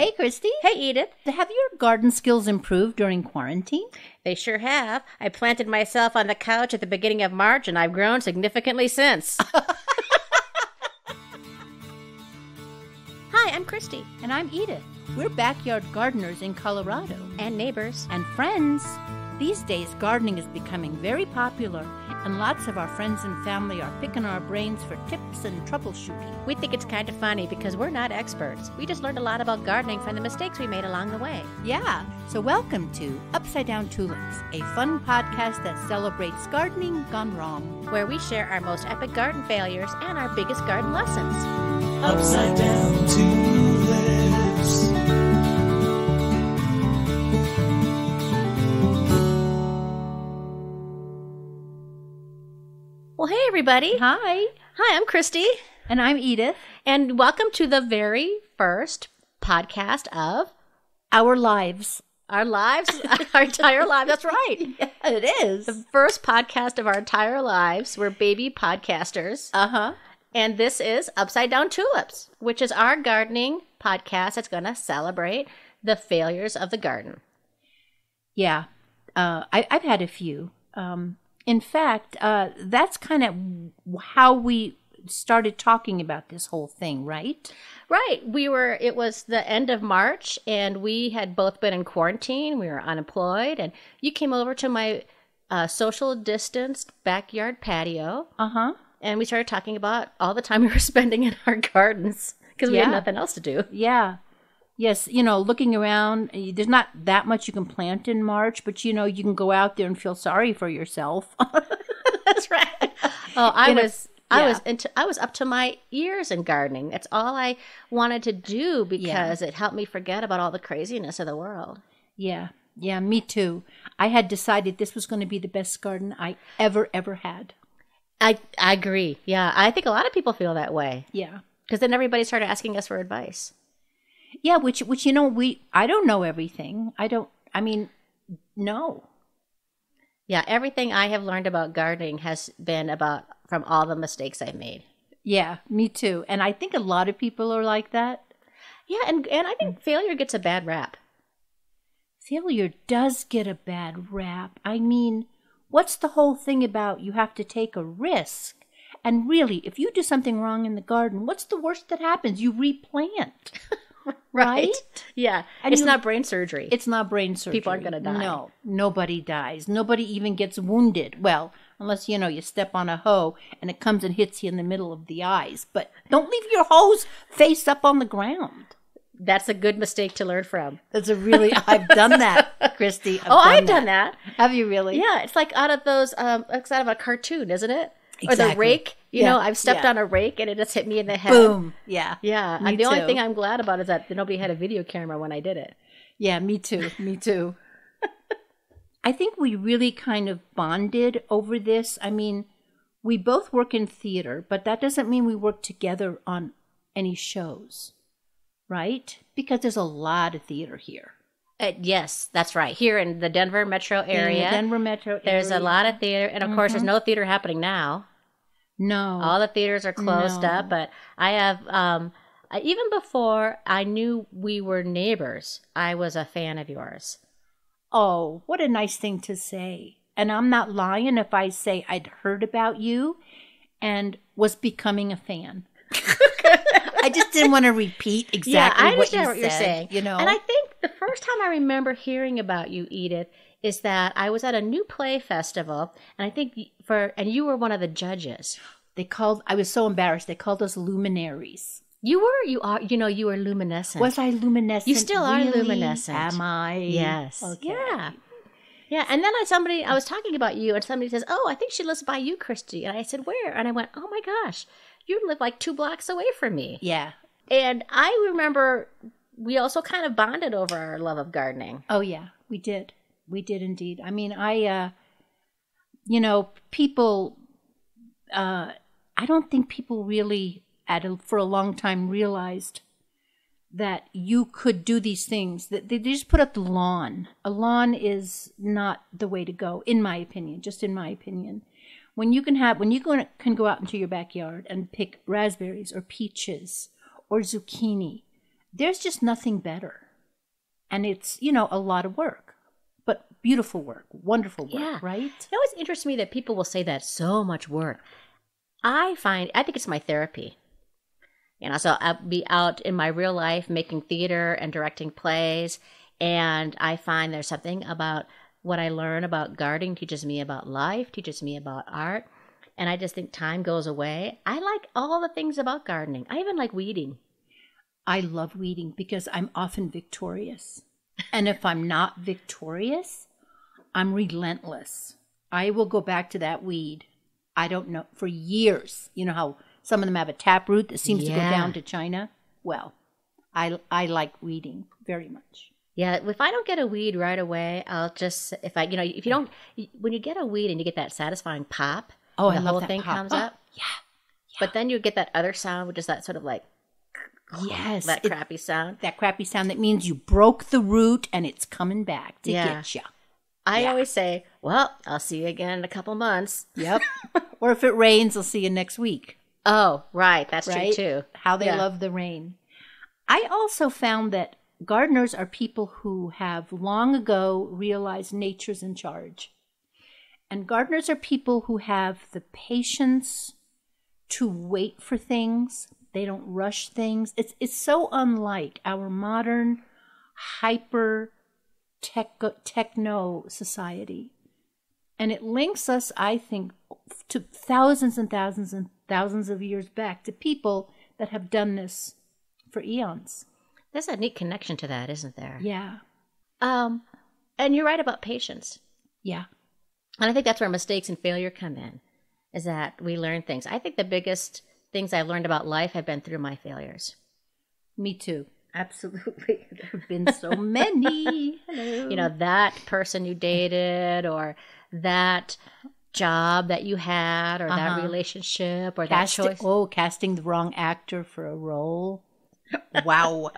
Hey, Christy. Hey, Edith. Have your garden skills improved during quarantine? They sure have. I planted myself on the couch at the beginning of March and I've grown significantly since. Hi, I'm Christy. And I'm Edith. We're backyard gardeners in Colorado. And neighbors. And friends. These days, gardening is becoming very popular, and lots of our friends and family are picking our brains for tips and troubleshooting. We think it's kind of funny because we're not experts. We just learned a lot about gardening from the mistakes we made along the way. Yeah, so welcome to Upside Down Tulips, a fun podcast that celebrates gardening gone wrong, where we share our most epic garden failures and our biggest garden lessons. Upside Down Tulips. Well, hey, everybody. Hi. Hi, I'm Christy. And I'm Edith. And welcome to the very first podcast of Our Lives. Our lives, our entire lives. That's right. Yeah, it is. The first podcast of our entire lives. We're baby podcasters. Uh huh. And this is Upside Down Tulips, which is our gardening podcast that's going to celebrate the failures of the garden. Yeah. Uh, I, I've had a few. Um, in fact, uh, that's kind of how we started talking about this whole thing, right? Right. We were, it was the end of March and we had both been in quarantine. We were unemployed. And you came over to my uh, social distanced backyard patio. Uh huh. And we started talking about all the time we were spending in our gardens because we Yeah. had nothing else to do. Yeah. Yes, you know, looking around, eh, there's not that much you can plant in March, but you know, you can go out there and feel sorry for yourself. That's right. Oh, I In a- was. I yeah. was into, I was up to my ears in gardening. That's all I wanted to do because it helped me forget about all the craziness of the world. yeah. Yeah, me too. I had decided this was going to be the best garden I ever, ever had. I I agree. Yeah, I think a lot of people feel that way Yeah. because then everybody started asking us for advice. Yeah, which, which, you know, we, I don't know everything. I don't, I mean, no. Yeah, everything I have learned about gardening has been about from all the mistakes I've made. Yeah, me too. And I think a lot of people are like that. Yeah, and and I think failure gets a bad rap. Failure does get a bad rap. I mean, what's the whole thing about you have to take a risk? And really, if you do something wrong in the garden, what's the worst that happens? You replant. Right? Yeah, And it's you- not brain surgery. It's not brain surgery. People aren't gonna die. No, nobody dies. Nobody even gets wounded. Well, unless you know you step on a hoe and it comes and hits you in the middle of the eyes. But don't leave your hose face up on the ground. That's a good mistake to learn from. That's a really I've done that, Christy. oh, I've done that. Have you really? Yeah, it's like out of those. Um, it's out of a cartoon, isn't it? Or the rake. You Yeah, know, I've stepped yeah. on a rake and it just hit me in the head. Boom. Yeah. Yeah, Me and the only thing I'm glad about is that nobody had a video camera when I did it. Yeah, me too. Me too. I think we really kind of bonded over this. I mean, we both work in theater, but that doesn't mean we work together on any shows, right? Because there's a lot of theater here. Uh, yes, that's right. Here in the Denver metro area, In the Denver metro there's a lot of theater, and of course, there's no theater happening now. No. All the theaters are closed No. up, but I have. Um, even before I knew we were neighbors, I was a fan of yours. Oh, what a nice thing to say. And I'm not lying if I say I'd heard about you and was becoming a fan. I just didn't want to repeat exactly yeah, I what, you what, you're said, saying. You know, and I think the first time I remember hearing about you, Edith, is that I was at a new play festival, and I think for and you were one of the judges. they called. I was so embarrassed. They called us luminaries. You were, you are, you know, you were luminescent. Was I luminescent? You still are Really? luminescent. Am I? Yes. Okay. Yeah. Yeah, and then I somebody I was talking about you, and somebody says, "Oh, I think she lives by you, Christy." And I said, "Where?" And I went, "Oh my gosh, you live like two blocks away from me." Yeah. And I remember we also kind of bonded over our love of gardening. Oh yeah, we did. We did indeed. I mean, I uh you know, people uh I don't think people really at a, for a long time realized that you could do these things that they just put up the lawn. A lawn is not the way to go in my opinion, just in my opinion. When you can have when you can go out into your backyard and pick raspberries or peaches or zucchini there's just nothing better. And it's, you know, a lot of work, beautiful work, wonderful work, Yeah. right? It always interests me that people will say that so much work. I find I think it's my therapy. You know, so I'll be out in my real life making theater and directing plays, and I find there's something about what I learn about gardening teaches me about life, teaches me about art, and I just think time goes away. I like all the things about gardening. I even like weeding. I love weeding because I'm often victorious. And if I'm not victorious, I'm relentless. I will go back to that weed. I don't know, for years. You know how some of them have a taproot that seems to go down to China? Well, I, I like weeding very much. Yeah, if I don't get a weed right away, I'll just if I you know if you don't when you get a weed and you get that satisfying pop, Oh, and I the love whole that thing pop. comes Oh, up. Yeah. But then you get that other sound, which is that sort of like Yes. that it- crappy sound. that crappy sound that means you broke the root and it's coming back to Yeah. get you. I Yeah. always say, "Well, I'll see you again in a couple months." Yep. or if it rains, I'll see you next week. Oh, right, that's right? true too. How they Yeah. love the rain. I also found that gardeners are people who have long ago realized nature's in charge. And gardeners are people who have the patience to wait for things. They don't rush things. It's it's so unlike our modern hyper tech, techno society. And it links us, I think, to thousands and thousands and thousands of years back to people that have done this for eons. There's a neat connection to that, isn't there? Yeah. Um, and you're right about patience. Yeah. And I think that's where mistakes and failure come in, is that we learn things. I think the biggest things I've learned about life have been through my failures. Me too. Absolutely. There have been so many. Hello. You know, that person you dated or that job that you had or that Uh-huh. relationship or Cast- that choice. oh, casting the wrong actor for a role. Wow.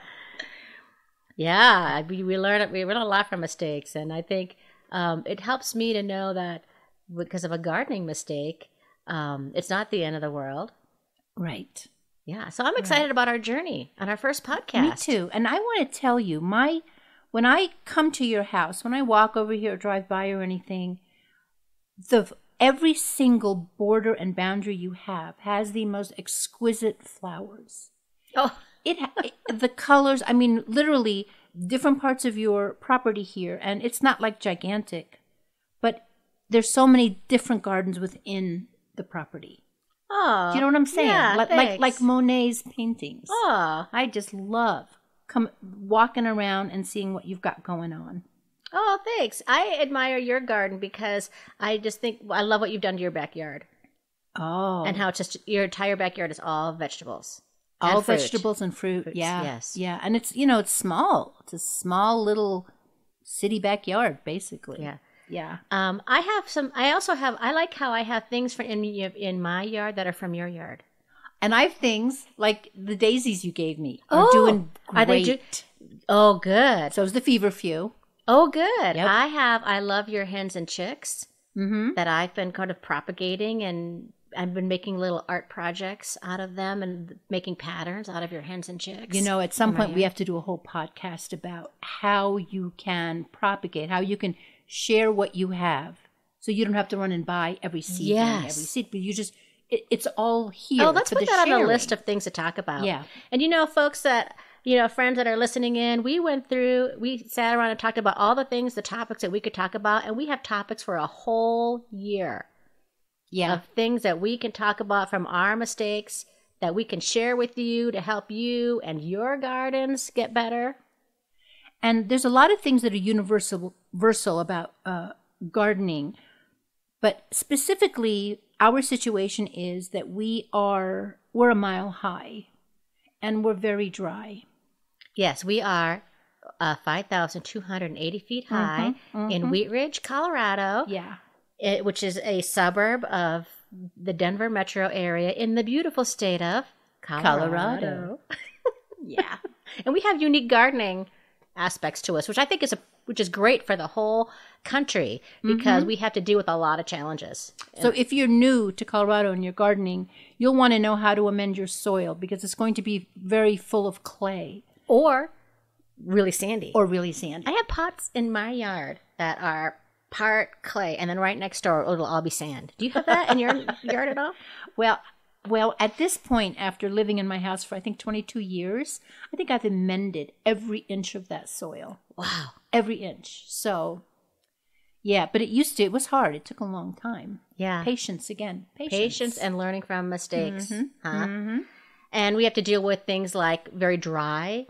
Yeah, we, we learn we learn a lot from mistakes, and I think um, it helps me to know that because of a gardening mistake, um, it's not the end of the world. right. Yeah, so I'm excited about our journey on our first podcast. Me too. And I want to tell you, my when I come to your house, when I walk over here or drive by or anything, the every single border and boundary you have has the most exquisite flowers. Oh, It, it the colors, I mean literally different parts of your property here and it's not like gigantic, but there's so many different gardens within the property. Oh, Do you know what I'm saying? Yeah, like, like like Monet's paintings. Oh, I just love come walking around and seeing what you've got going on. oh, thanks. I admire your garden because I just think I love what you've done to your backyard Oh, and how it's just your entire backyard is all vegetables, all and fruit. vegetables and fruit. Fruits, yeah, yes. yeah, and it's you know it's small. It's a small little city backyard, basically. Yeah. Yeah. Um, I have some. I also have. I like how I have things from in in my yard that are from your yard. And I have things like the daisies you gave me are Oh, doing are they great. Oh, good. so is the feverfew. Oh, good. Yep. I have. I love your hens and chicks Mm-hmm. that I've been kind of propagating, and I've been making little art projects out of them and making patterns out of your hens and chicks. You know, at some point we have to do a whole podcast about how you can propagate, how you can share what you have, so you don't have to run and buy every seed, Yes. every seed, but you just it, it's all here. Oh, let's put that on the sharing. list of things to talk about. Yeah. And you know, folks that you know, friends that are listening in, we went through, we sat around and talked about all the things, the topics that we could talk about, and we have topics for a whole year Yeah, of things that we can talk about from our mistakes that we can share with you to help you and your gardens get better. and there's a lot of things that are universal, universal about uh, gardening, but specifically, our situation is that we are we're a mile high, and we're very dry. Yes, we are uh, 5,280 feet high in Wheat Ridge, Colorado. Yeah, it, which is a suburb of the Denver metro area in the beautiful state of Colorado. Colorado. yeah. and we have unique gardening aspects to us, which I think is a which is great for the whole country because mm-hmm. we have to deal with a lot of challenges. So if you're new to Colorado and you're gardening, you'll want to know how to amend your soil because it's going to be very full of clay. or really sandy. or really sandy. I have pots in my yard that are part clay, and then right next door it'll all be sand. Do you have that in your yard at all? Well, well, at this point, after living in my house for I think 22 years, I think I've amended every inch of that soil, Wow. every inch. So, yeah, but it used to. It was hard. It took a long time. Yeah. Patience again. Patience. Patience and learning from mistakes. Mm-hmm. Huh? And we have to deal with things like very dry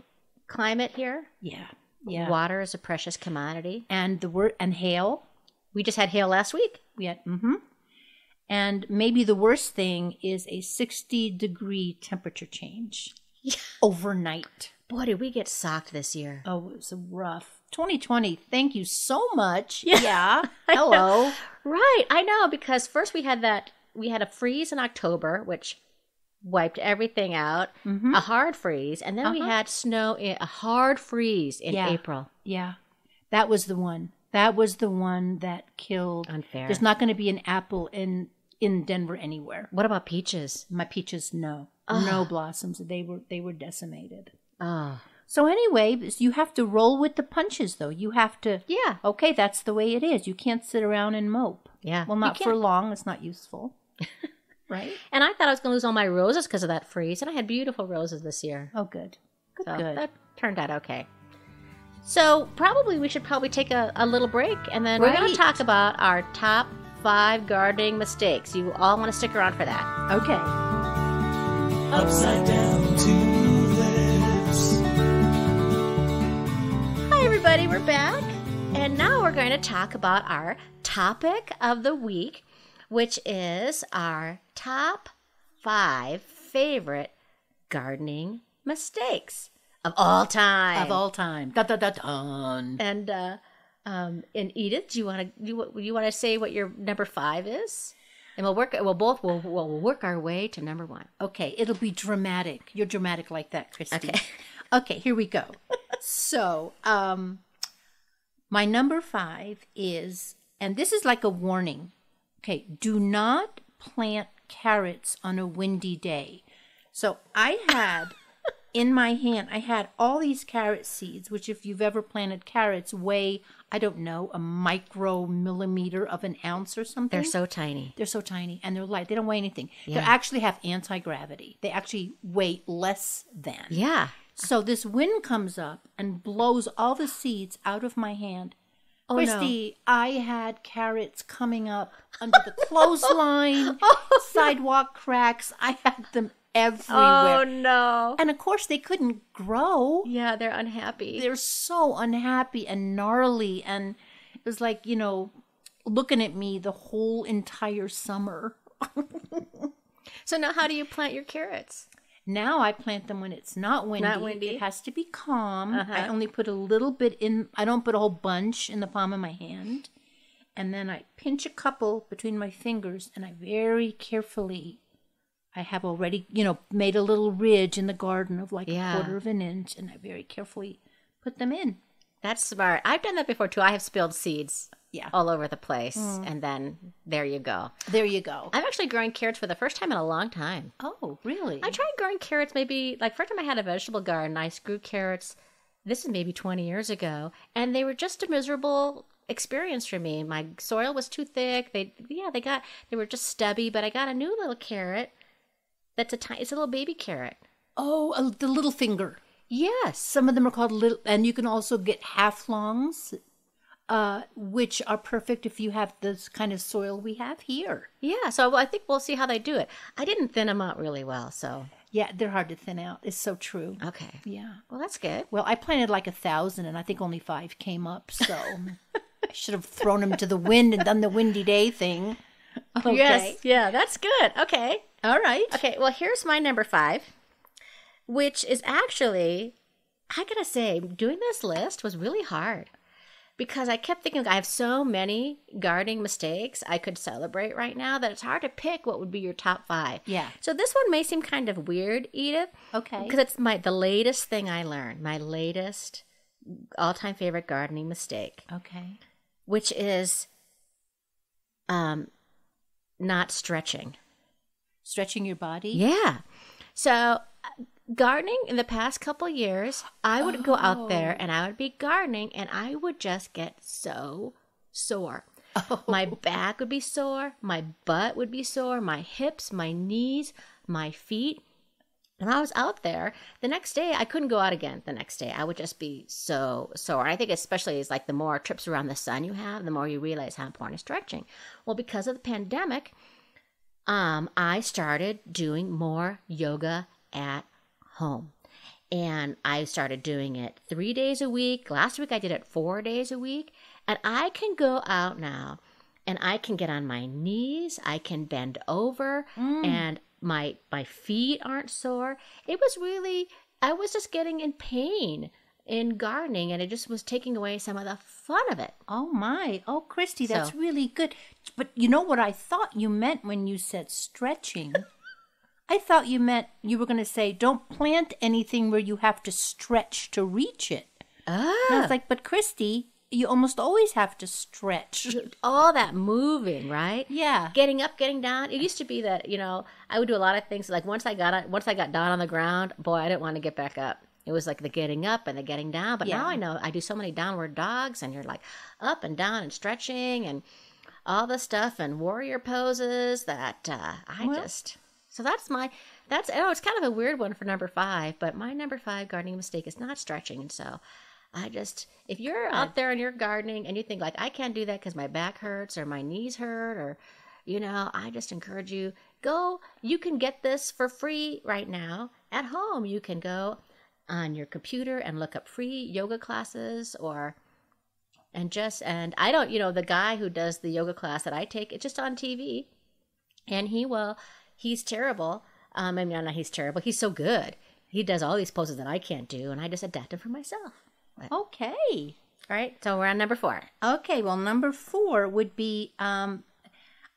climate here. yeah, yeah. Water is a precious commodity. And the word and hail. We just had hail last week. We had mm-hmm. And maybe the worst thing is a 60 degree temperature change overnight. Boy, did we get socked this year. Oh, it was rough. 2020. Thank you so much. Yeah. Hello. Right, I know because first we had that we had a freeze in October, which wiped everything out, Mm-hmm. a hard freeze, and then we had snow, in, a hard freeze in Uh-huh. Yeah. April. Yeah, that was the one. That was the one that killed. Unfair. There's not going to be an apple in in Denver anywhere. What about peaches? My peaches, no, no blossoms. They were they were decimated. Ah. So anyway, you have to roll with the punches, though. You have to. yeah, Okay, that's the way it is. You can't sit around and mope. yeah. Well, not for long. It's not useful. right? And I thought I was going to lose all my roses because of that freeze, and I had beautiful roses this year. Oh, good. Good. So good. that turned out okay. So probably we should probably take a, a little break, and then we're going to talk about our top five gardening mistakes. You all want to stick around for that. Okay. Upside down tulips. Hi, everybody, we're back. And now we're going to talk about our topic of the week, which is our top five favorite gardening mistakes of all time. Of all time. Da da da dun. and uh, um, and Edith, do you want to you, you want to say what your number five is? And we'll work. We'll both we'll, we'll work our way to number one. Okay, it'll be dramatic. You're dramatic like that, Christy. Okay. Okay, here we go. so, um, my number five is, and this is like a warning. Okay, do not plant carrots on a windy day. So I had in my hand, I had all these carrot seeds, which, if you've ever planted carrots, weigh I don't know a micro millimeter of an ounce or something. They're so tiny. They're so tiny and they're light. They don't weigh anything. They actually have anti gravity. They actually weigh less than. Yeah. So this wind comes up and blows all the seeds out of my hand. Oh, no. I had carrots coming up under the clothesline, oh. sidewalk cracks. I had them everywhere. Oh no. And of course, they couldn't grow. Yeah, they're unhappy. They're so unhappy and gnarly. And it was like, you know, looking at me the whole entire summer. so now, how do you plant your carrots? Now I plant them when it's not windy. Not windy. It has to be calm. Uh-huh. I only put a little bit in. I don't put a whole bunch in the palm of my hand. And then I pinch a couple between my fingers and I very carefully I have already, you know, made a little ridge in the garden of like Yeah. a quarter of an inch and I very carefully put them in. That's smart. I've done that before too. I have spilled seeds Yeah. all over the place, mm. and then there you go. There you go. I'm actually growing carrots for the first time in a long time. Oh, really? I tried growing carrots maybe like first time I had a vegetable garden, I grew carrots. This is maybe 20 years ago, and they were just a miserable experience for me. My soil was too thick. They yeah, they got they were just stubby, but I got a new little carrot. That's a tiny it's a little baby carrot. Oh, uh, the little finger. Yes. Some of them are called little, and you can also get half longs, uh, which are perfect if you have this kind of soil we have here. Yeah, so I think we'll see how they do it. I didn't thin them out really well, so Yeah, they're hard to thin out. It's so true. okay. Yeah. Well, that's good. Well, I planted like a thousand, and I think only five came up. So I should have thrown them to the wind and done the windy day thing. Okay. Yes. Yeah, that's good. Okay. All right. Okay, well, here's my number five, which is actually, I gotta say, doing this list was really hard because I kept thinking I have so many gardening mistakes I could celebrate right now that it's hard to pick what would be your top five. Yeah. So this one may seem kind of weird, Edith. Okay. Because it's my the latest thing I learned, my latest all-time favorite gardening mistake, Okay. which is um not stretching. Stretching your body. Yeah. So uh, gardening in the past couple years, I would go out there oh. and I would be gardening and I would just get so sore. Oh. My back would be sore, my butt would be sore, my hips, my knees, my feet. And I was out there the next day. I couldn't go out again the next day. I would just be so sore. I think especially is like the more trips around the sun you have, the more you realize how important is stretching. Well, because of the pandemic, um, I started doing more yoga at home. And I started doing it three days a week. Last week I did it four days a week. And I can go out now and I can get on my knees, I can bend over, and my my feet aren't sore. It was really I was just getting in pain in gardening and it just was taking away some of the fun of it. Oh my. Oh, Christy, that's So- really good. But you know what I thought you meant when you said stretching? I thought you meant you were going to say don't plant anything where you have to stretch to reach it. And I Ah, was like, but Christy, you almost always have to stretch. all that moving, right? Yeah. getting up, getting down. It used to be that you know I would do a lot of things. Like once I got on, once I got down on the ground, boy, I didn't want to get back up. It was like the getting up and the getting down. But now I know I do so many downward dogs, and you're like up and down and stretching and all the stuff and warrior poses that uh, I Well- just. So that's my that's oh it's kind of a weird one for number five, but my number five gardening mistake is not stretching, and so. I just, if you're out there and you're gardening and you think like I can't do that because my back hurts or my knees hurt or, you know, I just encourage you go. You can get this for free right now at home. You can go on your computer and look up free yoga classes or, and just and I don't, you know, the guy who does the yoga class that I take, it's just on TV, and he will, he's terrible. Um, I mean, not he's terrible. He's so good. He does all these poses that I can't do, and I just adapt them for myself. Okay. All right, so we're on number four. Okay, well, number four would be um,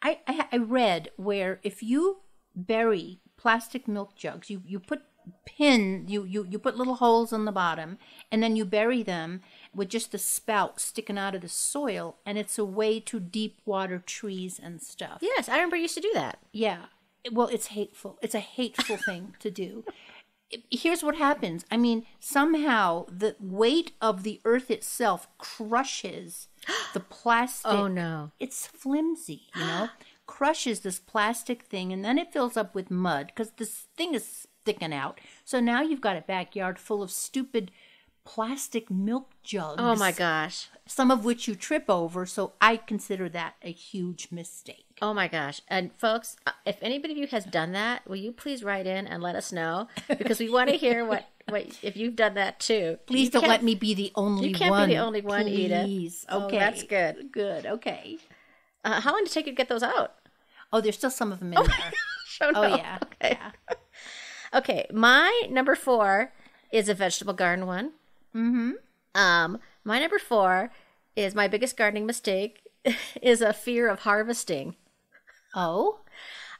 I, I I read where if you bury plastic milk jugs, you you put pin you you you put little holes on the bottom, and then you bury them with just the spout sticking out of the soil, and it's a way to deep water trees and stuff. Yes, I remember you used to do that. Yeah. Well, it's hateful. It's a hateful thing to do. Here's what happens. I mean, somehow the weight of the earth itself crushes the plastic. Oh, no. It's flimsy, you know? crushes this plastic thing and then it fills up with mud because this thing is sticking out. So now you've got a backyard full of stupid plastic milk jugs. Oh my gosh. Some of which you trip over. So I consider that a huge mistake. Oh my gosh. And folks, uh, if anybody of you has done that, will you please write in and let us know because we want to hear what what if you've done that too. Please You don't let me be the only one. you can't one. be the only one, Edith. Please. Oh, Okay. that's good. Good. Okay. Uh, how long did it take you to get those out? Oh, there's still some of them in there. Oh, Oh, no. yeah. Okay. Yeah. Okay, my number four is a vegetable garden one. Mm-hmm. Um, my number four is my biggest gardening mistake is a fear of harvesting. Oh.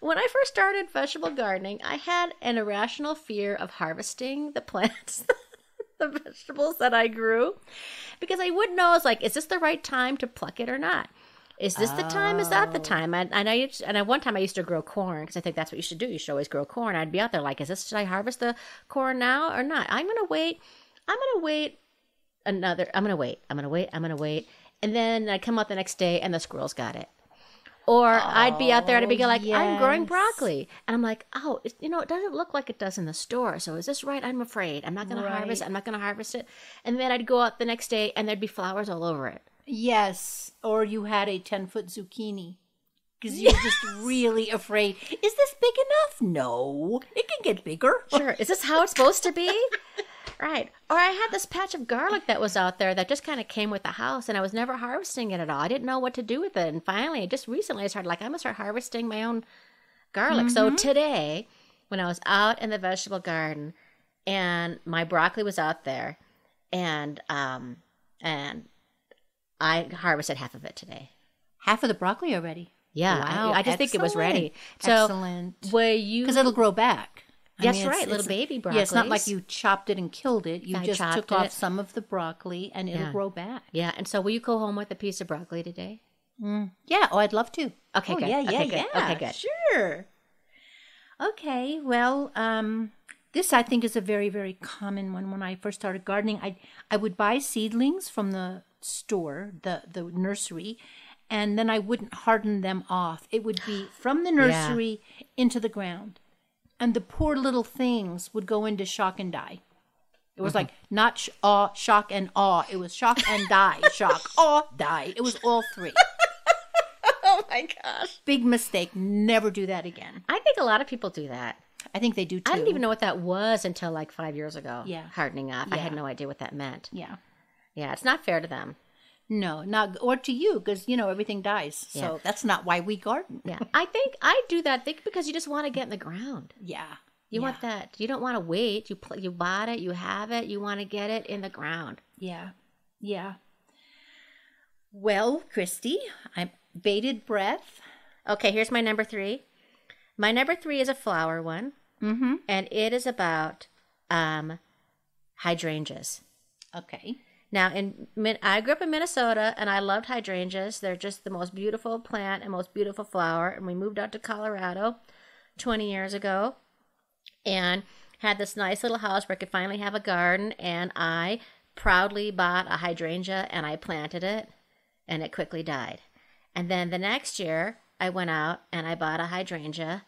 When I first started vegetable gardening, I had an irrational fear of harvesting the plants, the vegetables that I grew, because I wouldn't know. I was like, is this the right time to pluck it or not? Is this the time? Is that the time? And, and I used- and at one time I used to grow corn because I think that's what you should do. You should always grow corn. I'd be out there like, is this should I harvest the corn now or not? I'm gonna wait. I'm gonna wait another. I'm gonna wait. I'm gonna wait. I'm gonna wait. And then I come out the next day and the squirrels got it. Or I'd be out there and I'd be oh, like, I'm growing broccoli. And I'm like, oh, it, you know, it doesn't look like it does in the store. So is this right? I'm afraid. I'm not going to harvest. I'm not going to harvest it. And then I'd go out the next day and there'd be flowers all over it. Yes. Or you had a 10 foot zucchini. Because you're just really afraid. Is this big enough? No. It can get bigger. Sure. Is this how it's supposed to be? right. Or I had this patch of garlic that was out there that just kind of came with the house and I was never harvesting it at all. I didn't know what to do with it. And finally, just recently, I started like, I'm going to start harvesting my own garlic. So today, when I was out in the vegetable garden and my broccoli was out there and, um, and I harvested half of it today. Half of the broccoli already. Yeah. Wow, I, I just think it was ready. So, Excellent. where you, Because it'll grow back. I That's it's- right, little it's- baby broccoli. Yeah, it's not like you chopped it and killed it. You I just took off it. some of the broccoli and it'll Yeah. grow back. yeah. And so will you go home with a piece of broccoli today? Yeah, oh, I'd love to. Okay, oh, good. Yeah, yeah, Okay, good. yeah. Okay, good. Sure. Okay, well, um, This I think is a very very common one. When I first started gardening, I I would buy seedlings from the store, the the nursery, and then I wouldn't harden them off. It would be from the nursery into the ground, and the poor little things would go into shock and die. It was mm-hmm. like not sh- awe, shock and awe. It was shock and die, shock, awe, die. It was all three. Oh my gosh. Big mistake. Never do that again. I think a lot of people do that. I think they do too. I didn't even know what that was until like five years ago. Yeah. Hardening off. I had no idea what that meant. Yeah. Yeah, it's not fair to them. No, not or to you because you know everything dies. So Yeah. that's not why we garden. Yeah. I think I do that think because you just want to get in the ground. Yeah. You yeah. want that. You don't want to wait. You pl- you bought it, you have it, you want to get it in the ground. Yeah. Yeah. Well, Christy, I bated breath. Okay, here's my number 3. My number 3 is a flower one, Mm-hmm. and it is about um hydrangeas. Okay. Now, in I grew up in Minnesota, and I loved hydrangeas. They're just the most beautiful plant and most beautiful flower. And we moved out to Colorado 20 years ago, and had this nice little house where I could finally have a garden. And I proudly bought a hydrangea, and I planted it, and it quickly died. And then the next year, I went out and I bought a hydrangea,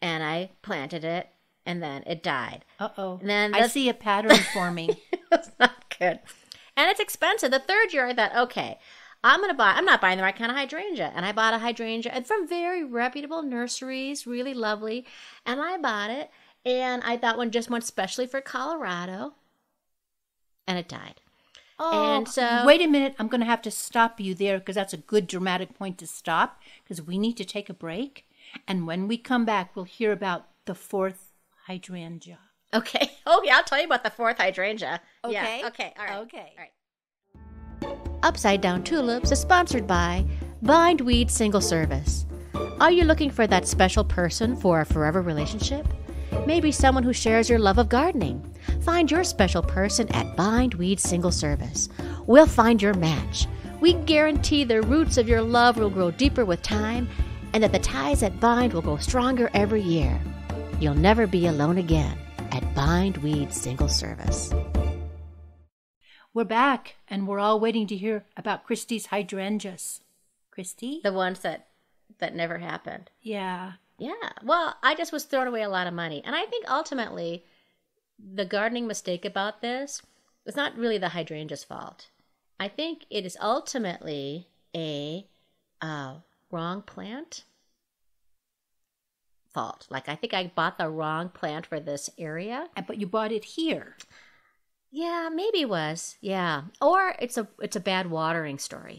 and I planted it, and then it died. Uh oh. And then I see a pattern forming. It's not good. And it's expensive. The third year I thought, okay, I'm gonna buy I'm not buying the right kind of hydrangea. And I bought a hydrangea and from very reputable nurseries, really lovely. And I bought it and I thought one just went specially for Colorado. And it died. Oh, And so- wait a minute. I'm going to have to stop you there because that's a good dramatic point to stop because we need to take a break. And when we come back, we'll hear about the fourth hydrangea. Okay. Oh yeah, I'll tell you about the fourth hydrangea. Yeah. Okay. Okay. All right. Okay. All right. Upside Down Tulips is sponsored by Bindweed Single Service. Are you looking for that special person for a forever relationship? Maybe someone who shares your love of gardening. Find your special person at Bindweed Single Service. We'll find your match. We guarantee the roots of your love will grow deeper with time and that the ties that bind will grow stronger every year. You'll never be alone again at Bindweed Single Service. We're back and we're all waiting to hear about Christy's hydrangeas. Christy? The ones that that never happened. Yeah. Yeah. Well, I just was throwing away a lot of money. And I think ultimately the gardening mistake about this is not really the hydrangea's fault. I think it is ultimately a uh, wrong plant fault. Like I think I bought the wrong plant for this area. Uh, But you bought it here. Yeah, maybe it was. Yeah. Or it's a it's a bad watering story.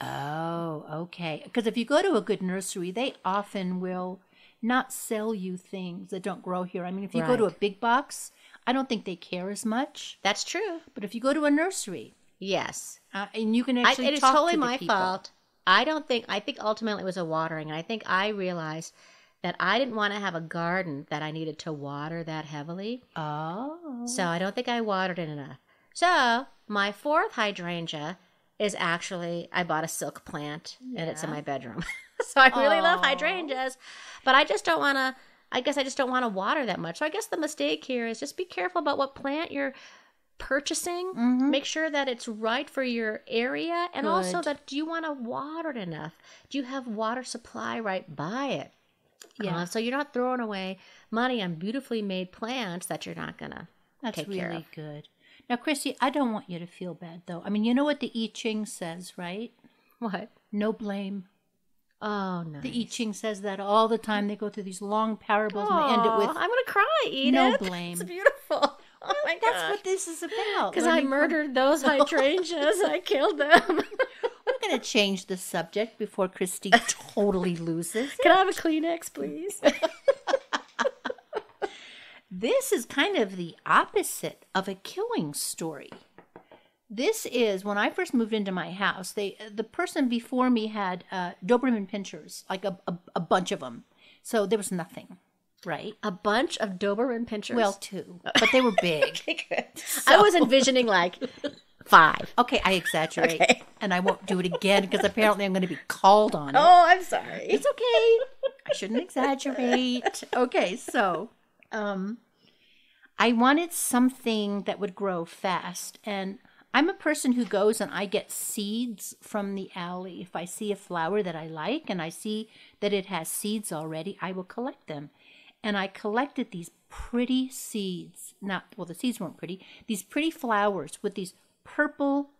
Oh, okay. Because if you go to a good nursery, they often will not sell you things that don't grow here. I mean, if you go to a big box, I don't think they care as much. That's true. But if you go to a nursery, Yes. uh, and you can I, actually it is totally to my people. fault. I don't think. I think ultimately it was a watering, and I think I realized that I didn't want to have a garden that I needed to water that heavily. Oh, So I don't think I watered it enough. So my fourth hydrangea is actually I bought a silk plant and it's in my bedroom. so I really love hydrangeas, but I just don't want to. I guess I just don't want to water that much. So I guess the mistake here is just be careful about what plant you're purchasing. Mhm. Make sure that it's right for your area, and also that do you want to water it enough? Do you have water supply right by it? Yeah, Uh, so you're not throwing away money on beautifully made plants that you're not gonna that's take care really of. good. Now, Christy, I don't want you to feel bad, though. I mean, you know what the I Ching says, right? What? No blame. Oh no. The I Ching says that all the time. They go through these long parables and they end it with, I'm gonna cry, Edith. No blame. It's beautiful. Oh my That's god. what this is about. Because I murdered those hydrangeas. I killed them. Going to change the subject before Christy totally loses. it. Can I have a Kleenex, please? This is kind of the opposite of a killing story. This is when I first moved into my house. They the person before me had uh, Doberman pinchers, like a, a a bunch of them. So there was nothing, right? a bunch of Doberman pinchers. Well, two, but they were big. I was envisioning like five. Okay, I exaggerate, Okay. and I won't do it again because apparently I'm going to be called on it. Oh, I'm sorry. It's okay. I shouldn't exaggerate. Okay, so um I wanted something that would grow fast. And I'm a person who goes and I get seeds from the alley. If I see a flower that I like and I see that it has seeds already, I will collect them. And I collected these pretty seeds. Not, well, the seeds weren't pretty. These pretty flowers with these purple,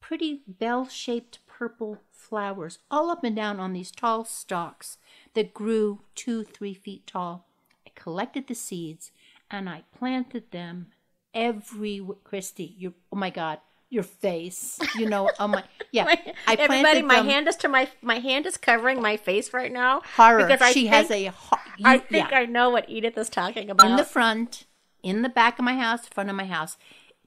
pretty bell shaped purple flowers all up and down on these tall stalks that grew two, three feet tall. I collected the seeds and I planted them every Christy. You, oh my God, your face. You know, oh my, yeah. I Everybody, my them- hand is to my my hand is covering my face right now. horror. Because I she think, has a. ho- I think yeah. I know what Edith is talking about. in the front, in the back of my house, front of my house.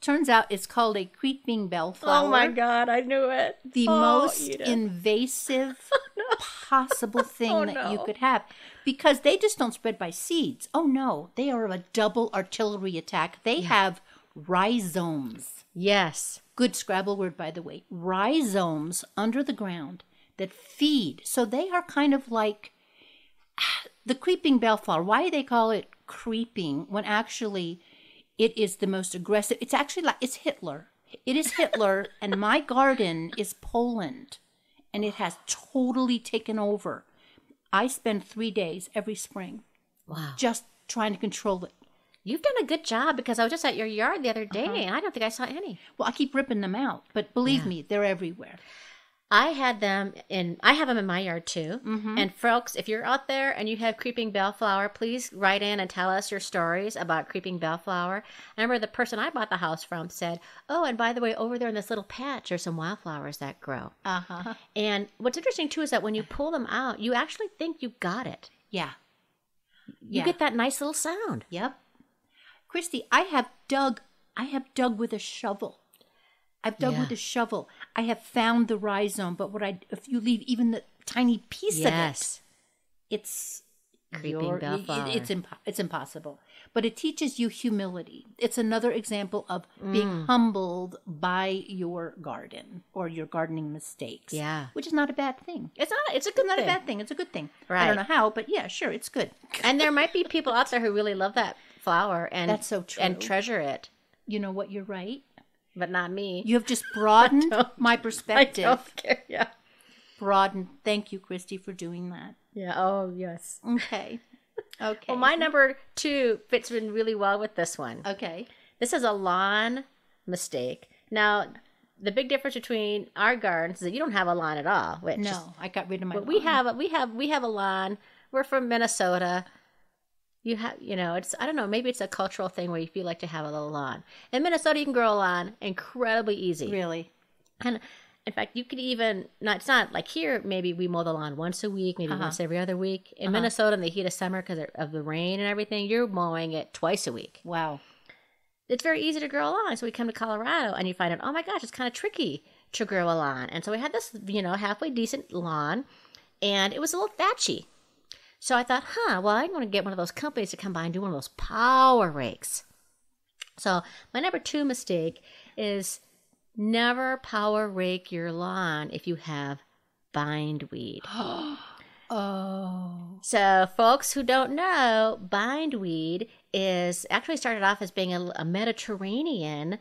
Turns out it's called a creeping bellflower. oh my god, I knew it. the Oh, most Edith. invasive oh, possible oh, thing Oh, that you could have because they just don't spread by seeds. Oh no, they are a double artillery attack. They have rhizomes. Yes. Good Scrabble word, by the way. Rhizomes under the ground that feed. So they are kind of like the creeping bellflower. Why do they call it creeping when actually it is the most aggressive? It's actually like it's Hitler. It is Hitler, and my garden is Poland, and it has totally taken over. I spend three days every spring Wow. just trying to control it. You've done a good job because I was just at your yard the other day Uh-huh. and I don't think I saw any. Well, I keep ripping them out, but believe Yeah. me, they're everywhere. I had them in. I have them in my yard too. Mm-hmm. And folks, if you're out there and you have creeping bellflower, please write in and tell us your stories about creeping bellflower. I remember the person I bought the house from said, "Oh, and by the way, over there in this little patch are some wildflowers that grow." Uh huh. And what's interesting too is that when you pull them out, you actually think you got it. Yeah. You Yeah. get that nice little sound. Yep. Christy, I have dug I have dug with a shovel. I've dug Yeah. with a shovel. I have found the rhizome, but what I if you leave even the tiny piece yes. of it, it's Creeping your- bellflower. it- it's impo- it's impossible. But it teaches you humility. It's another example of Mm. being humbled by your garden or your gardening mistakes. Yeah. Which is not a bad thing. It's not. It's a good Not thing. a bad thing. It's a good thing. I don't know how, but yeah, sure, it's good. And there might be people out there who really love that flower and That's so true. and treasure it, You know what? You're right. But not me. You have just broadened my I perspective. don't care. Yeah. Broadened. Thank you, Christy, for doing that. Yeah. Oh, yes. Okay. Okay. Well, my number two fits in really well with this one. Okay. This is a lawn mistake. Now, the big difference between our gardens is that you don't have a lawn at all. Which is- No, I got rid of my. but we have a, we have we have a lawn. We're from Minnesota. You have you know it's I don't know maybe it's a cultural thing where you feel like to have a little lawn. In Minnesota, you can grow a lawn incredibly easy. really. And in fact, you could even not. It's not like here. Maybe we mow the lawn once a week, maybe Uh-huh. once every other week. In Minnesota, in the heat of summer, because of the rain and everything, you're mowing it twice a week. Wow. It's very easy to grow a lawn. So we come to Colorado, and you find out, oh my gosh, it's kind of tricky to grow a lawn. And so we had this, you know, halfway decent lawn, and it was a little thatchy. So I thought, huh, well, I'm going to get one of those companies to come by and do one of those power rakes. So my number two mistake is never power rake your lawn if you have bindweed. Oh. So, folks who don't know, bindweed is actually started off as being a, a Mediterranean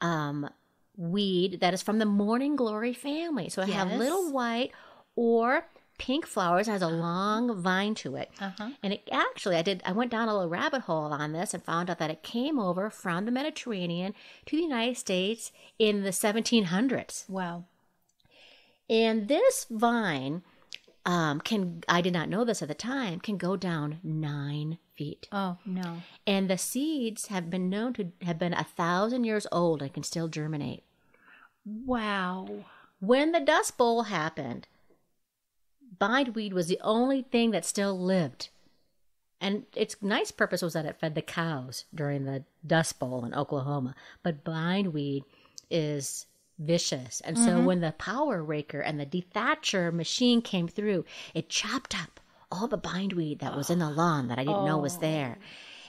um, weed that is from the morning glory family. So it have little white or pink flowers. Has a long vine to it. Uh-huh. And it actually, I did. I went down a little rabbit hole on this and found out that it came over from the Mediterranean to the United States in the 1700s. Wow. And this vine um, can, I did not know this at the time, can go down nine feet. Oh no. And the seeds have been known to have been a thousand years old and can still germinate. Wow. When the Dust Bowl happened, bindweed was the only thing that still lived. And its nice purpose was that it fed the cows during the Dust Bowl in Oklahoma. But bindweed is vicious. And so when the power raker and the dethatcher machine came through, it chopped up all the bindweed that was in the lawn that I didn't know was there.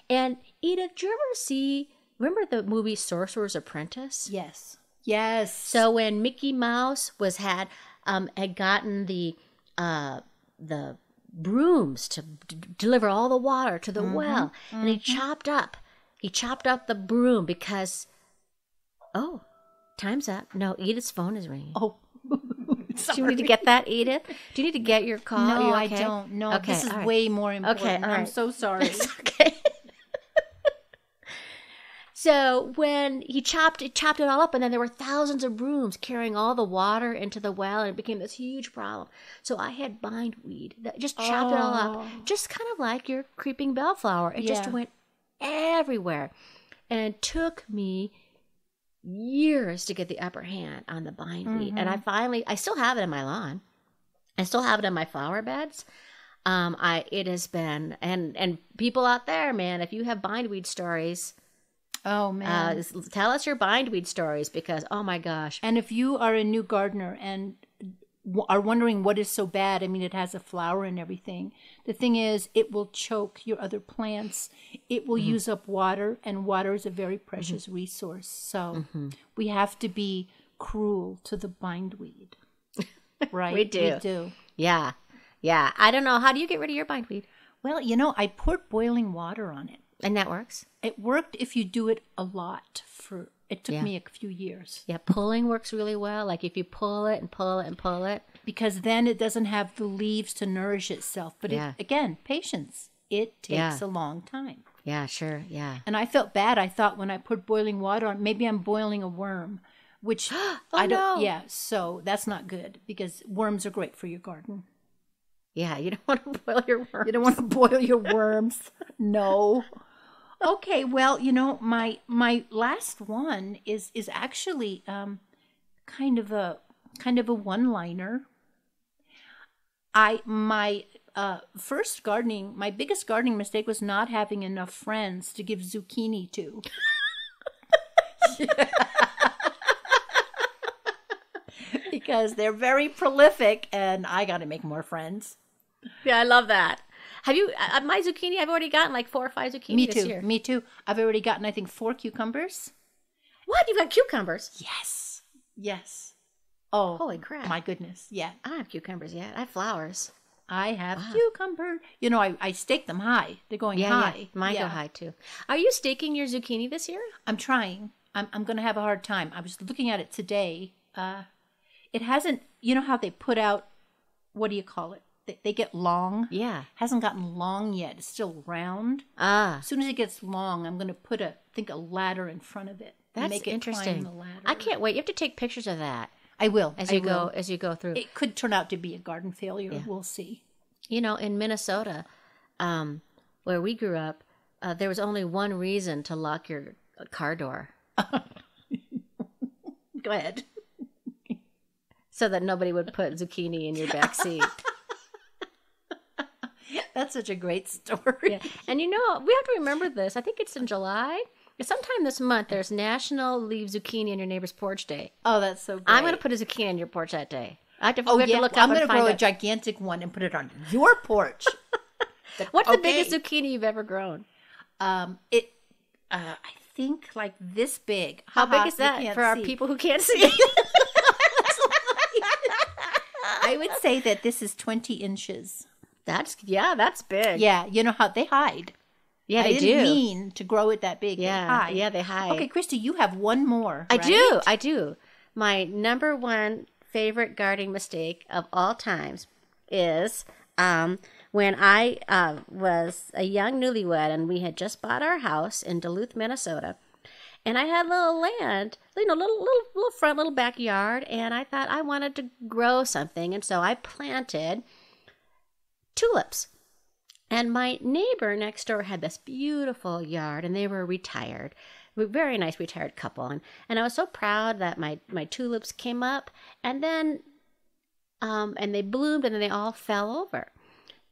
And Edith, did you ever see, remember the movie Sorcerer's Apprentice? Yes. Yes. So when Mickey Mouse was had um had gotten the uh the brooms to d- deliver all the water to the well, and he chopped up he chopped up the broom because. Oh, time's up. No, Edith's phone is ringing. Oh, Do you need to get that, Edith? Do you need to get your call? No, you I don't. No, Okay, this is right. way more important. all I'm so sorry. So when he chopped it, chopped it all up, and then there were thousands of brooms carrying all the water into the well, and it became this huge problem. So I had bindweed that just chopped it all up, Oh. just kind of like your creeping bellflower. It just went everywhere, and it took me years to get the upper hand on the bindweed. And I Mm-hmm. finally, I still have it in my lawn. I still have it in my flower beds. Um, I it has been and and people out there, man, if you have bindweed stories, oh uh, man. s- tell us your bindweed stories because oh my gosh, and if you are a new gardener and w- are wondering what is so bad, I mean, it has a flower and everything. The thing is, it will choke your other plants. It will mm-hmm. use up water, and water is a very mm-hmm. precious resource. So mm-hmm. we have to be cruel to the bindweed. Right? We do. We do. yeah, yeah. I don't know how do you get rid of your bindweed, Well, you know, I poured boiling water on it. And that works. It worked if you do it a lot. For it took Yeah. me a few years Yeah, pulling works really well. Like if you pull it and pull it and pull it. because then it doesn't have the leaves to nourish itself. But Yeah. it, again, patience. It takes Yeah. a long time. Yeah, sure. Yeah. And I felt bad. I thought when I put boiling water on, maybe I'm boiling a worm, which oh, I don't. Oh, no. Yeah, so that's not good because worms are great for your garden. Yeah, you don't want to boil your worm. You don't want to boil your worms. No. Okay, well, you know, my my last one is is actually um kind of a kind of a one-liner. I my uh first gardening, my biggest gardening mistake was not having enough friends to give zucchini to. because they're very prolific and I got to make more friends. Yeah, I love that. Have you uh, my zucchini? I've already gotten like four or five zucchini Me this too. year. Me too. I've already gotten, I think, four cucumbers. What? You've got cucumbers? Yes. Yes. Oh, Holy crap! my goodness. Yeah. I don't have cucumbers yet. I have flowers. I have cucumber. You know, I, I stake them high. They're going Yeah, high. yeah. Mine Yeah. go high too. Are you staking your zucchini this year? I'm trying. I'm, I'm going to have a hard time. I was looking at it today. Uh, it hasn't, you know how they put out, what do you call it? They, they get long. Yeah. Hasn't gotten long yet. It's still round. Ah, As soon as it gets long, I'm going to put a, think a ladder in front of it. that's make it interesting. Climb the ladder. I can't wait. You have to take pictures of that I will. as I you go will. as you go through. It could turn out to be a garden failure. We'll see. you know, in Minnesota, um, where we grew up, uh, there was only one reason to lock your car door Go ahead. so that nobody would put zucchini in your back seat. That's such a great story. Yeah. And you know, we have to remember this. I think it's in July. Sometime this month, there's National Leave Zucchini on Your Neighbor's Porch Day. Oh, that's so great. I'm going to put a zucchini on your porch that day. I have to, Oh yeah, to look I'm going to find grow a gigantic one and put it on your porch. What's the biggest zucchini you've ever grown? um, it, uh, I think like this big. How Haha, big is that for our see. people who can't see? I would say that this is 20 inches. That's yeah, that's big. Yeah, you know how they hide. yeah, I they didn't do. mean to grow it that big. They yeah, hide. yeah, they hide. Okay, Christy, you have one more. I right? do. I do. My number one favorite gardening mistake of all times is um, when I uh, was a young newlywed and we had just bought our house in Duluth, Minnesota. And I had a little land, you know, little little little front, little backyard, and I thought I wanted to grow something, and so I planted tulips. And my neighbor next door had this beautiful yard, and they were retired, a very nice retired couple. And, and I was so proud that my, my tulips came up, and then, um, and they bloomed, and then they all fell over.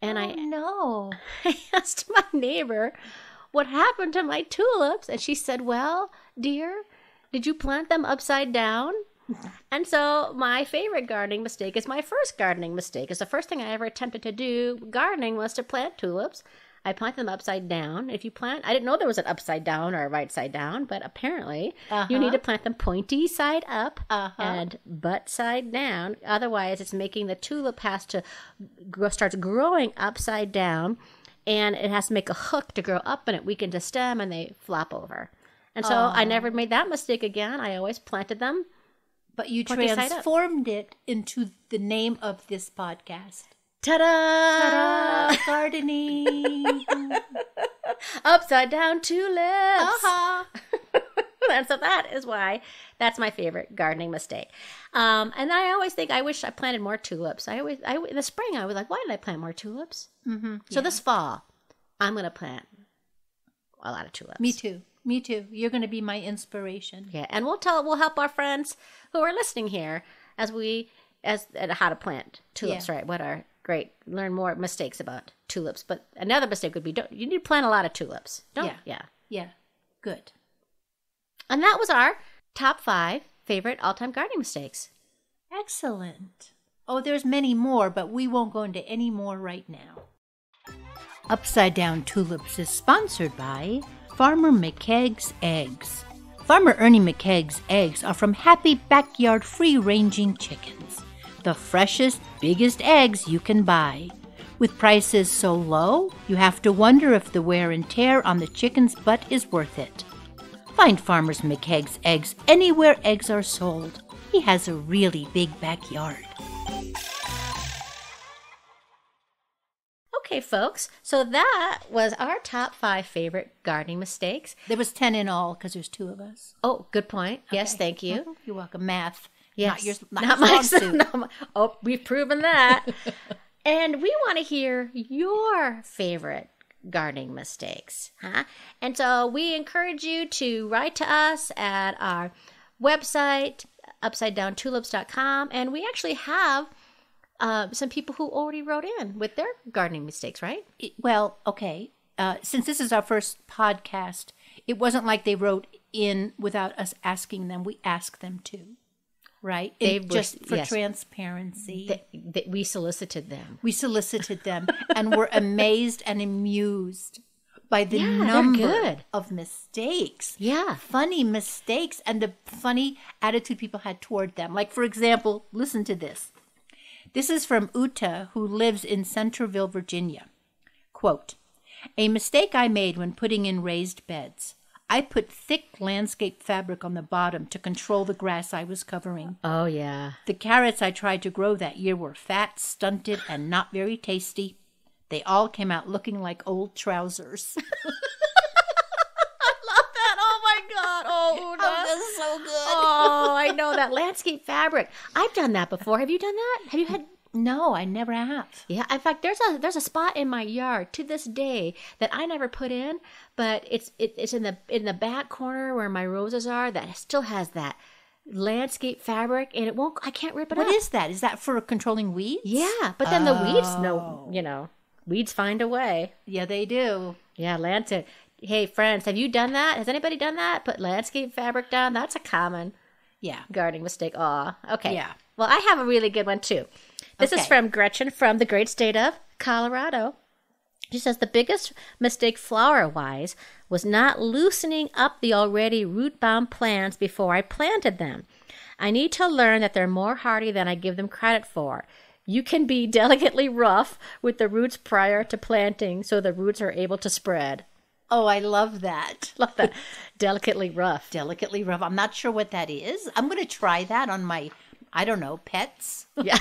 And I, Oh, no. I asked my neighbor what happened to my tulips, and she said, "Well, dear, did you plant them upside down?" And so my favorite gardening mistake is my first gardening mistake. Is the first thing I ever attempted to do gardening was to plant tulips. I planted them upside down. If you plant, I didn't know there was an upside down or a right side down, but apparently you need to plant them pointy side up Uh-huh. and butt side down. Otherwise, it's making the tulip has to grow, starts growing upside down, and it has to make a hook to grow up and it weakens the stem and they flop over. And so I never made that mistake again. I always planted them. But you transformed it into the name of this podcast. Ta-da! Ta-da! Gardening. Upside down tulips. uh-huh. and so that is why that's my favorite gardening mistake. Um, and I always think I wish I planted more tulips. I always, I in the spring, I was like, why did I plant more tulips? Mm-hmm. So this fall, I'm going to plant a lot of tulips. Me too. Me too. You're going to be my inspiration. Yeah, and we'll tell, we'll help our friends who are listening here as we as at how to plant tulips. Yeah. Right? What are great? Learn more mistakes about tulips. But another mistake would be don't you need to plant a lot of tulips? Don't Yeah. yeah. Yeah. Good. And that was our top five favorite all-time gardening mistakes. Excellent. Oh, there's many more, but we won't go into any more right now. Upside Down Tulips is sponsored by Farmer McKegg's Eggs. Farmer Ernie McKegg's eggs are from happy backyard free ranging chickens. The freshest, biggest eggs you can buy. With prices so low, you have to wonder if the wear and tear on the chicken's butt is worth it. Find Farmer McKegg's eggs anywhere eggs are sold. He has a really big backyard. Okay, folks. So that was our top five favorite gardening mistakes. There was 10 in all because there's two of us. Oh, good point. Yes, thank you. Mhm. You're welcome. Math. Yes. Not your, not Not my, suit. not my- oh, we've proven that. and we want to hear your favorite gardening mistakes, huh? And so we encourage you to write to us at our website, upsidedowntulips.com, and we actually have uh, some people who already wrote in with their gardening mistakes, right? It- well, okay. Uh, since this is our first podcast, it wasn't like they wrote in without us asking them. We asked them to, right? They were- just for yes. transparency. That, that we solicited them. we solicited them and were amazed and amused by the Yeah, number good. of mistakes. Yeah. Funny mistakes and the funny attitude people had toward them. Like, for example, listen to this. This is from Uta, who lives in Centerville, Virginia. Quote A mistake I made when putting in raised beds. I put thick landscape fabric on the bottom to control the grass I was covering. Oh, yeah. The carrots I tried to grow that year were fat, stunted, and not very tasty. They all came out looking like old trousers. that. Oh god. Oh, that's so good. oh, I know that landscape fabric. I've done that before. Have you done that? Have you had? No, I never have. Yeah. In fact, there's a there's a spot in my yard to this day that I never put in, but it's it, it's in the in the back corner where my roses are. That still has that landscape fabric, and it won't. I can't rip it What up. is that? Is that for controlling weeds? Yeah, but then the weeds, no, Oh. you know, weeds find a way. Yeah, they do. Yeah, landscape. Hey, friends, have you done that? Has anybody done that? Put landscape fabric down? That's a common Yeah. gardening mistake. Aw, okay. Yeah. Well, I have a really good one too. This is from Gretchen from the great state of Colorado. She says the biggest mistake flower wise was not loosening up the already root bound plants before I planted them. I need to learn that they're more hardy than I give them credit for. You can be delicately rough with the roots prior to planting so the roots are able to spread. Oh, I love that. Love that. delicately rough. Delicately rough. I'm not sure what that is. I'm going to try that on my, I don't know, pets. Yeah.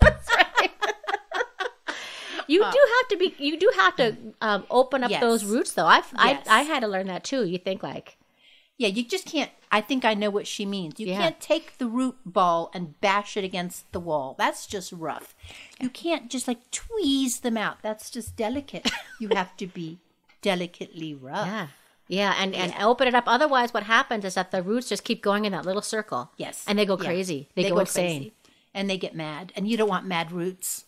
That's right. you do have to be you do have to um, open up Yes. those roots though. I've Yes. I I had to learn that too. You think like Yeah, you just can't. I think I know what she means. You Yeah. can't take the root ball and bash it against the wall. That's just rough. You can't just like tweeze them out. That's just delicate. you have to be delicately rough. yeah. Yeah, and, and open it up. Otherwise, what happens is that the roots just keep going in that little circle. Yes. and they go Yeah. crazy. They, go, insane. crazy. And they get mad. And you don't want mad roots.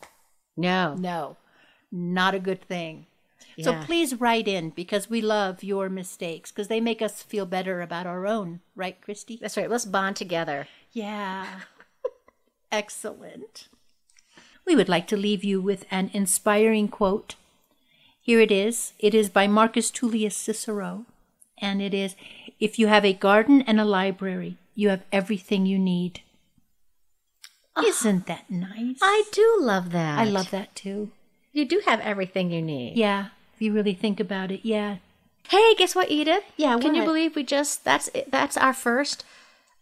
No, No, not a good thing. So please write in because we love your mistakes because they make us feel better about our own. Right, Christy? that's right. Let's bond together. Yeah. Excellent. We would like to leave you with an inspiring quote. Here it is. It is by Marcus Tullius Cicero. And it is If you have a garden and a library, you have everything you need. Ah, Isn't that nice? I do love that. I love that too. You do have everything you need. Yeah, if you really think about it, yeah. Hey, guess what, Edith? Yeah, Can you believe we just that's it- that's our first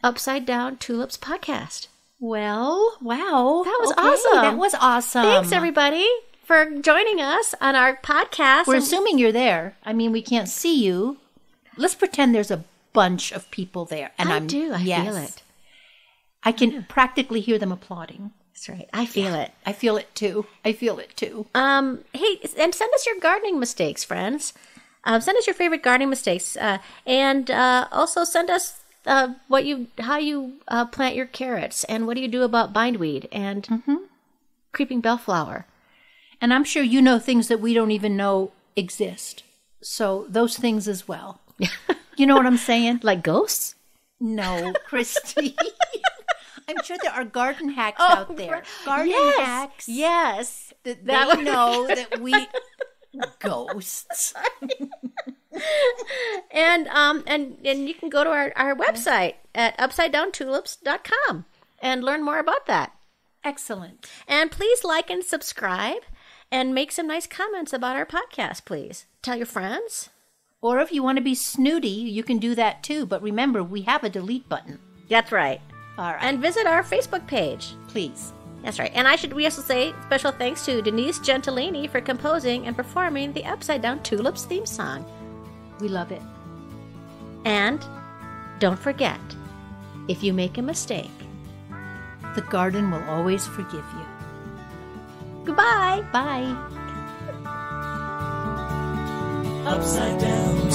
Upside Down Tulips podcast. Well, wow. That was Okay, awesome. That was awesome. Thanks everybody for joining us on our podcast. We're And- assuming you're there. I mean, we can't see you. Let's pretend there's a bunch of people there. And I am do. I yes. feel it. I can practically hear them applauding. That's right. I feel it. I feel it too. I feel it too. Um, hey, and send us your gardening mistakes, friends. Um, send us your favorite gardening mistakes, uh, and uh, also send us uh, what you how you uh, plant your carrots, and what do you do about bindweed and Mm-hmm. creeping bellflower. And I'm sure you know things that we don't even know exist. So those things as well. You know what I'm saying? Like ghosts? No, Christy. I'm sure there are garden hacks out there. Garden Oh, yes, hacks yes. that that would- know that we ghosts. And um and and you can go to our, our website at upside upsidedowntulips.com and learn more about that. Excellent. And please like and subscribe and make some nice comments about our podcast, please. Tell your friends. Or if you want to be snooty, you can do that too. But remember, we have a delete button. That's right. All right. And visit our Facebook page. please. That's right. And I should we also say special thanks to Denise Gentilini for composing and performing the Upside Down Tulips theme song. We love it. And don't forget, if you make a mistake, The garden will always forgive you. Goodbye. Bye. Upside down.